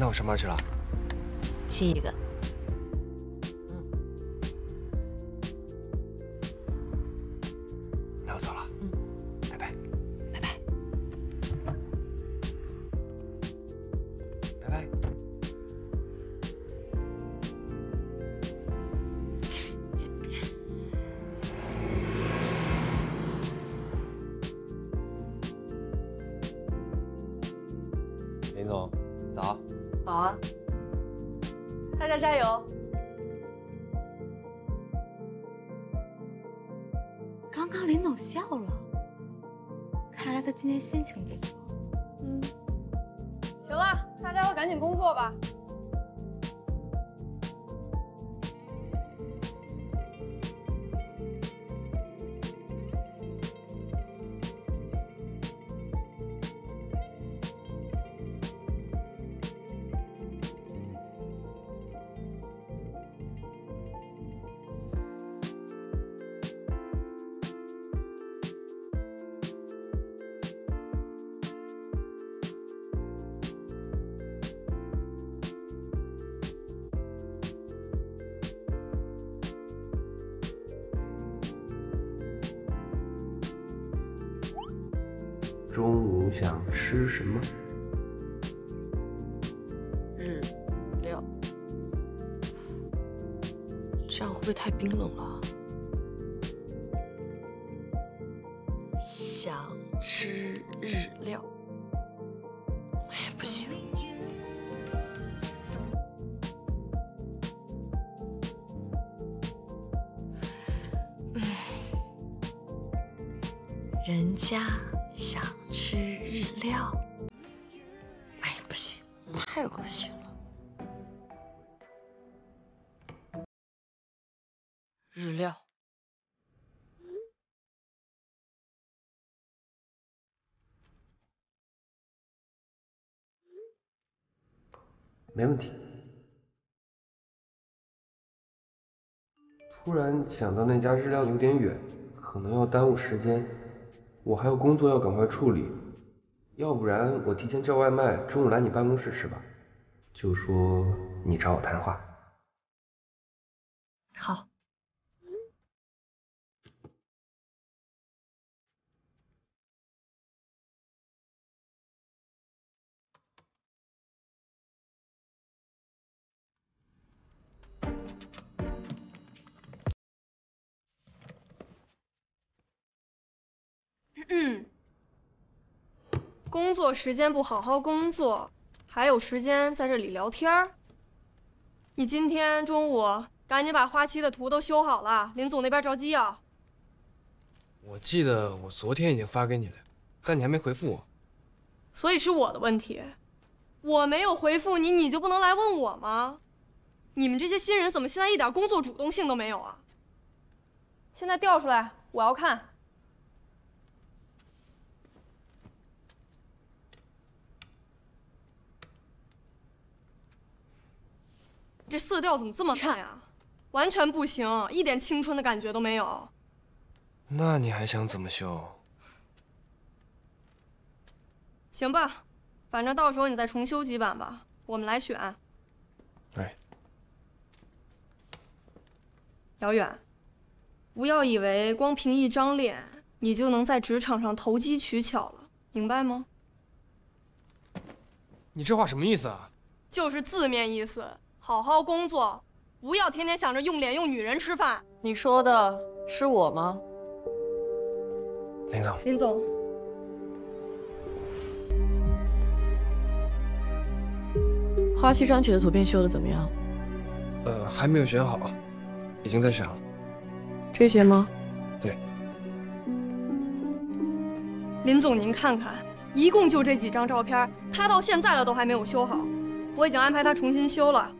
那我上班去了。亲一个。那我走了。嗯，拜拜。拜拜。拜拜。林总，早。好啊。大家加油！刚刚林总笑了，看来他今天心情不错。嗯，行了，大家都赶紧工作吧。想吃什么？日料，这样会不会太冰冷了？想吃日料，哎，不行。人家日料，哎，不行，太恶心了。日料，没问题。突然想到那家日料有点远，可能要耽误时间，我还有工作要赶快处理。要不然我提前叫外卖，中午来你办公室吃吧。就说你找我谈话。好。嗯，工作时间不好好工作，还有时间在这里聊天儿。你今天中午赶紧把花期的图都修好了，林总那边着急要。我记得我昨天已经发给你了，但你还没回复我。所以是我的问题，我没有回复你，你就不能来问我吗？你们这些新人怎么现在一点工作主动性都没有啊？现在调出来，我要看。这色调怎么这么差呀？完全不行，一点青春的感觉都没有。那你还想怎么修？行吧，反正到时候你再重修几版吧，我们来选。哎，姚远，不要以为光凭一张脸，你就能在职场上投机取巧了，明白吗？你这话什么意思啊？就是字面意思。好好工作，不要天天想着用脸用女人吃饭。你说的是我吗？林总，林总，花期张姐的图片修的怎么样？呃，还没有选好，已经在选了。这些吗？对。林总，您看看，一共就这几张照片，他到现在了都还没有修好，我已经安排他重新修了。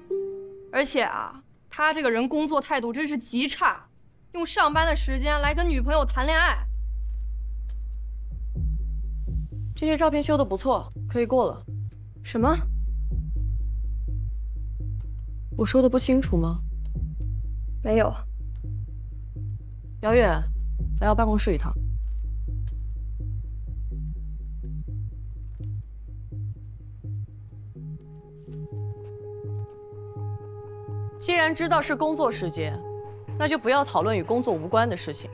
而且啊，他这个人工作态度真是极差，用上班的时间来跟女朋友谈恋爱。这些照片修的不错，可以过了。什么？我说的不清楚吗？没有。姚远，来我办公室一趟。既然知道是工作时间，那就不要讨论与工作无关的事情。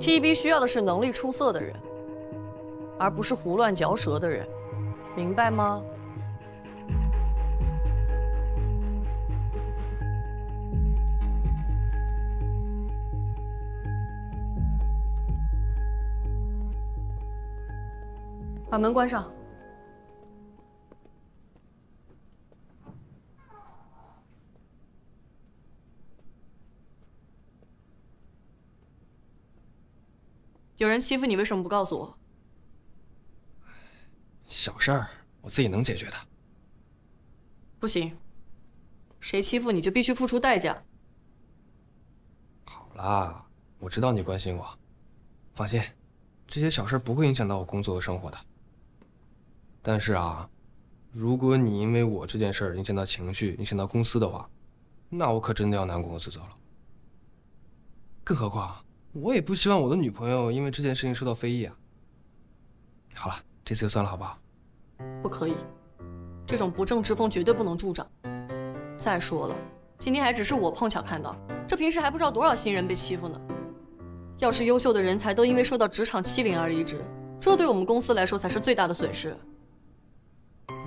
TB 需要的是能力出色的人，而不是胡乱嚼舌的人，明白吗？把门关上。有人欺负你，为什么不告诉我？小事儿，我自己能解决的。不行，谁欺负你就必须付出代价。好啦，我知道你关心我，放心，这些小事不会影响到我工作和生活的。但是啊，如果你因为我这件事儿影响到情绪，影响到公司的话，那我可真的要难过自责了。更何况。我也不希望我的女朋友因为这件事情受到非议啊。好了，这次就算了，好不好？不可以，这种不正之风绝对不能助长。再说了，今天还只是我碰巧看到，这平时还不知道多少新人被欺负呢。要是优秀的人才都因为受到职场欺凌而离职，这对我们公司来说才是最大的损失。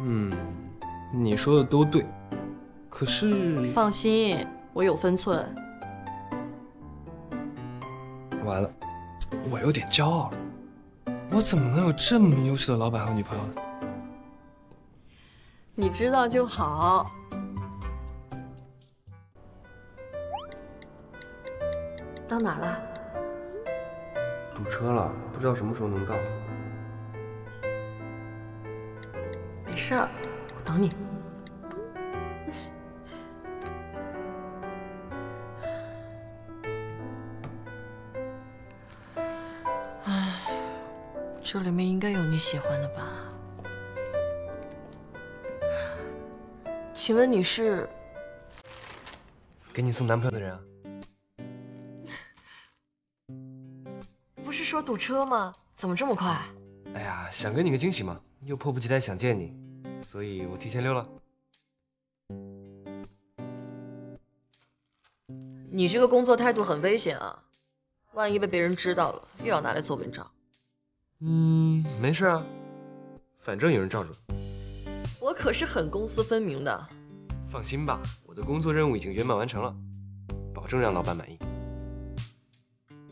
嗯，你说的都对，可是……放心，我有分寸。完了，我有点骄傲了。我怎么能有这么优秀的老板和女朋友呢？你知道就好。到哪了？堵车了，不知道什么时候能到。没事儿，我等你。这里面应该有你喜欢的吧？请问你是给你送男朋友的人啊？不是说堵车吗？怎么这么快？哎呀，想给你个惊喜嘛，又迫不及待想见你，所以我提前溜了。你这个工作态度很危险啊，万一被别人知道了，又要拿来做文章。嗯，没事啊，反正有人罩着。我可是很公私分明的。放心吧，我的工作任务已经圆满完成了，保证让老板满意。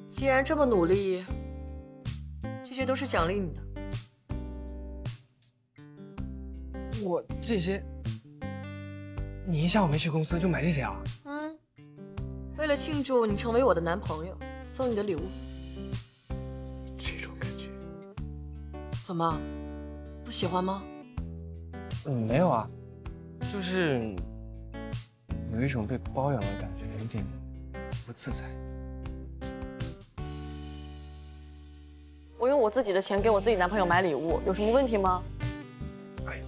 既然这么努力，这些都是奖励你的。我这些，你一下午没去公司就买这些啊？嗯，为了庆祝你成为我的男朋友，送你的礼物。怎么，不喜欢吗？嗯，没有啊，就是有一种被包养的感觉，有点不自在。我用我自己的钱给我自己男朋友买礼物，有什么问题吗？哎，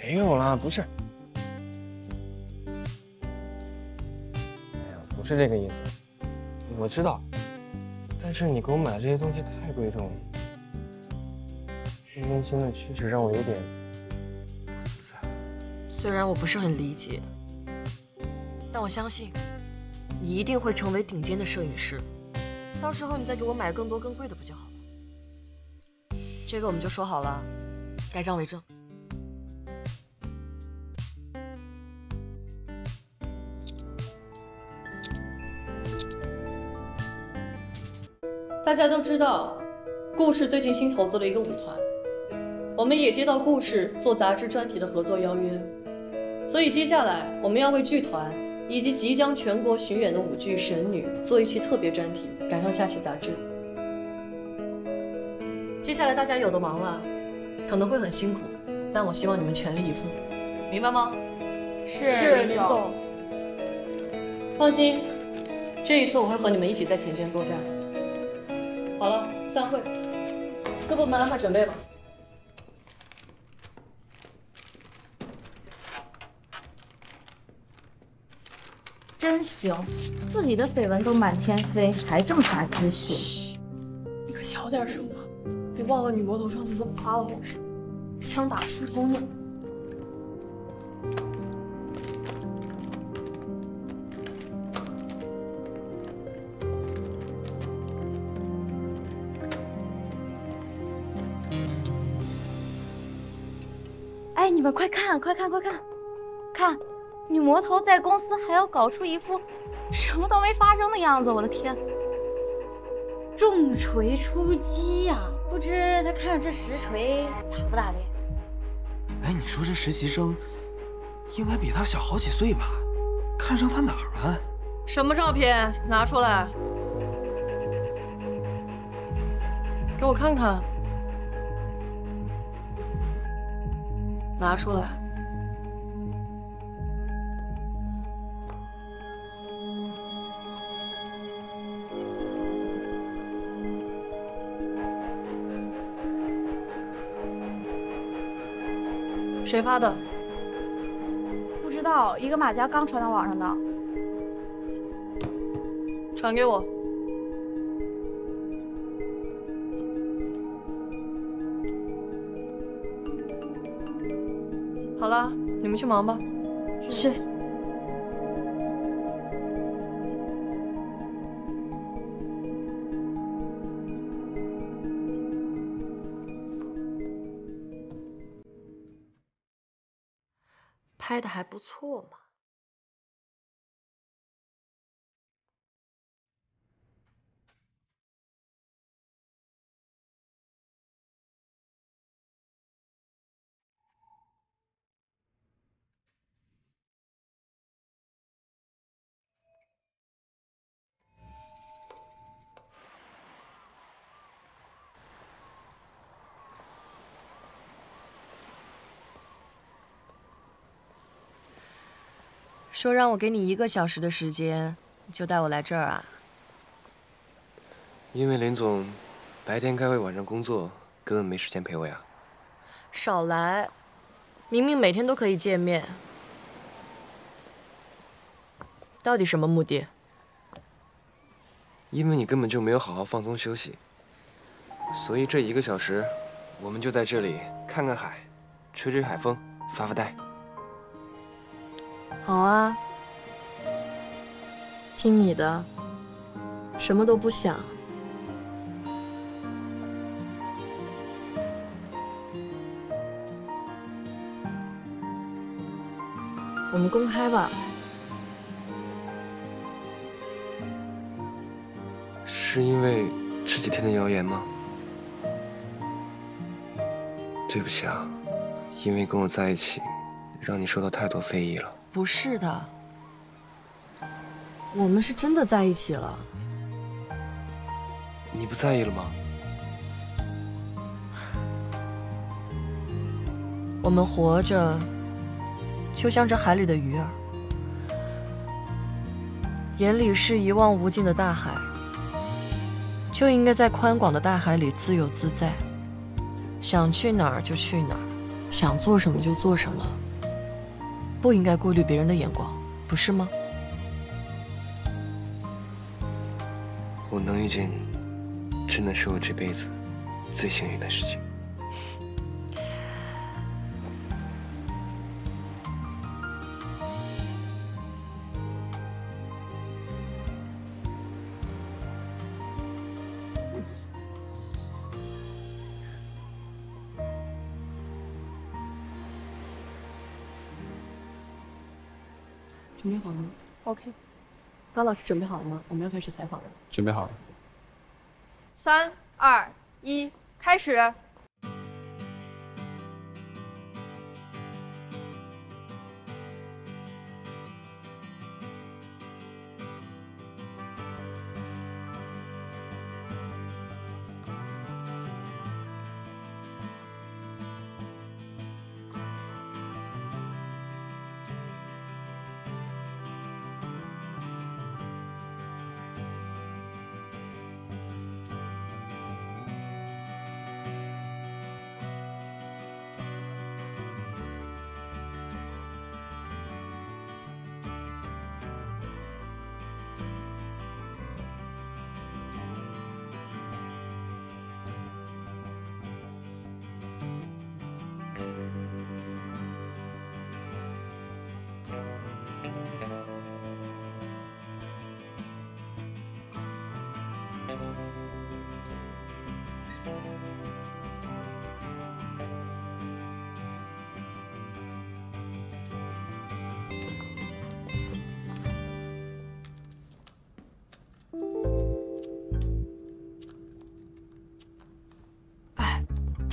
没有啦，不是。哎呀，不是这个意思，我知道，但是你给我买的这些东西太贵重了。温馨的趋势让我有点不自在。虽然我不是很理解，但我相信你一定会成为顶尖的摄影师。到时候你再给我买更多更贵的不就好了？这个我们就说好了，盖章为证。大家都知道，顾氏最近新投资了一个舞团。我们也接到故事做杂志专题的合作邀约，所以接下来我们要为剧团以及即将全国巡演的舞剧《神女》做一期特别专题，赶上下期杂志。接下来大家有的忙了，可能会很辛苦，但我希望你们全力以赴，明白吗？是林总。放心，这一次我会和你们一起在前线作战。好了，散会，各部门安排准备吧。真行，自己的绯闻都满天飞，还这么啥积蓄？你可小点声吧，别忘了女魔头上次怎么夸了我，枪打出头鸟。哎，你们快看，快看，快看，看！女魔头在公司还要搞出一副什么都没发生的样子，我的天！重锤出击呀！不知他看了这实锤打不打脸？哎，你说这实习生应该比他小好几岁吧？看上他哪儿了？什么照片？拿出来，给我看看。拿出来。谁发的？不知道，一个马甲刚传到网上的。传给我。好了，你们去忙吧。是。拍的还不错嘛。说让我给你一个小时的时间，就带我来这儿啊？因为林总白天开会，晚上工作，根本没时间陪我呀。少来，明明每天都可以见面，到底什么目的？因为你根本就没有好好放松休息，所以这一个小时，我们就在这里看看海，吹吹海风，发发呆。好啊，听你的，什么都不想。我们公开吧。是因为这几天的谣言吗？对不起啊，因为跟我在一起，让你受到太多非议了。不是的，我们是真的在一起了。你不在意了吗？我们活着，就像这海里的鱼儿，眼里是一望无尽的大海，就应该在宽广的大海里自由自在，想去哪儿就去哪儿，想做什么就做什么。不应该顾虑别人的眼光，不是吗？我能遇见你，真的是我这辈子最幸运的事情。？OK，高老师准备好了吗？我们要开始采访了。准备好了。三二一，开始。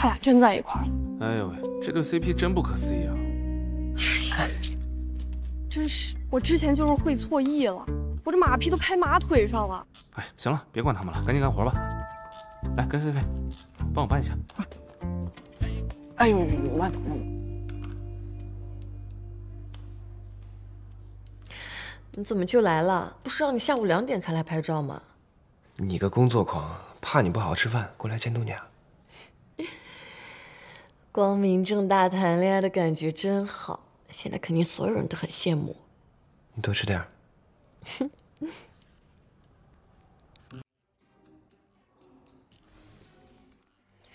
他俩真在一块儿了。哎呦喂，这对 CP 真不可思议啊！真是，我之前就是会错意了，我这马屁都拍马腿上了。哎，行了，别管他们了，赶紧干活吧。来，跟跟跟，帮我搬一下。哎呦，慢点慢点。你怎么就来了？不是让你下午两点才来拍照吗？你个工作狂，怕你不好好吃饭，过来监督你啊。光明正大谈恋爱的感觉真好，现在肯定所有人都很羡慕。你多吃点儿。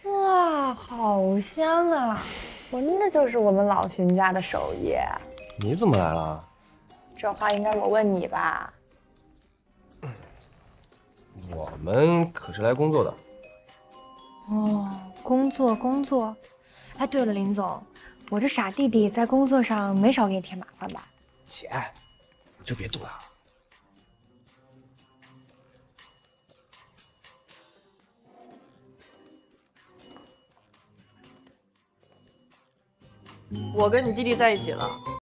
哇，好香啊！闻着就是我们老荀家的手艺。你怎么来了？这话应该我问你吧？我们可是来工作的。哦，工作工作。哎，对了，林总，我这傻弟弟在工作上没少给你添麻烦吧？姐，你就别逗他了。我跟你弟弟在一起了。